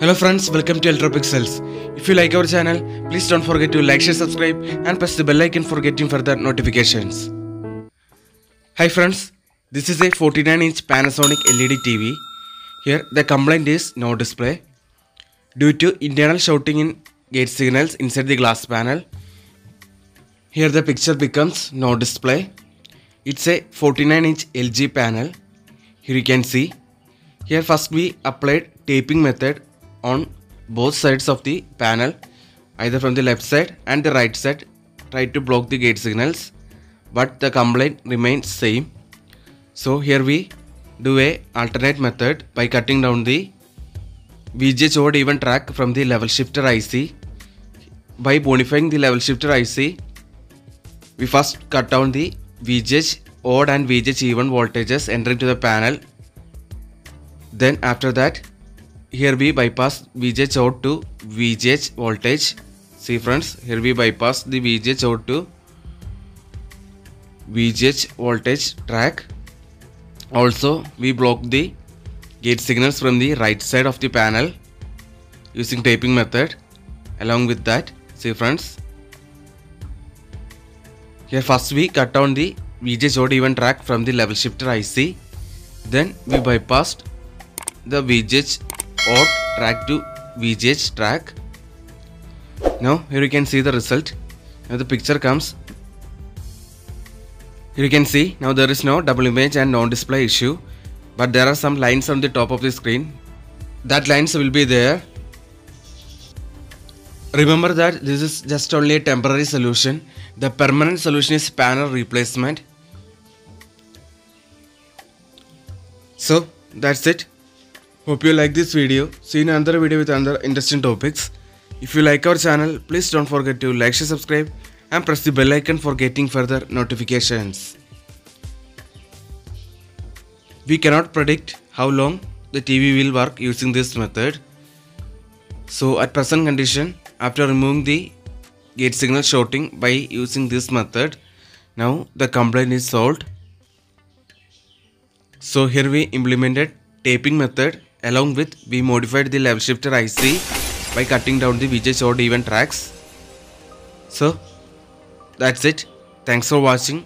Hello friends, welcome to Electro Pixels. If you like our channel, please don't forget to like, share, subscribe and press the bell icon for getting further notifications. Hi friends, this is a 49 inch Panasonic LED TV. Here the complaint is no display. Due to internal shorting in gate signals inside the glass panel, here the picture becomes no display. It's a 49 inch LG panel. Here you can see. Here first we applied taping method on both sides of the panel either from the left side and the right side try to block the gate signals but the complaint remains same. So here we do a alternate method by cutting down the VGH odd even track from the level shifter IC by bonifying the level shifter IC we first cut down the VGH odd and VGH even voltages entering to the panel. Then after that here we bypass VGH odd to VGH voltage. See friends here we bypass the VGH odd to VGH voltage track. Also we block the gate signals from the right side of the panel using taping method. Along with that see friends here first we cut down the VGH odd even track from the level shifter IC then we bypassed the VGH odd track to VGH track. Now here you can see the result. Now the picture comes. Here you can see now there is no double image and non-display issue but there are some lines on the top of the screen. That lines will be there. Remember that this is just only a temporary solution. The permanent solution is panel replacement. So that's it. Hope you like this video. See you in another video with another interesting topics. If you like our channel, please don't forget to like, share, subscribe and press the bell icon for getting further notifications. We cannot predict how long the TV will work using this method. So at present condition, after removing the gate signal shorting by using this method, now the complaint is solved. So here we implemented taping method along with we modified the level shifter IC by cutting down the VGH odd even tracks. So that's it. Thanks for watching.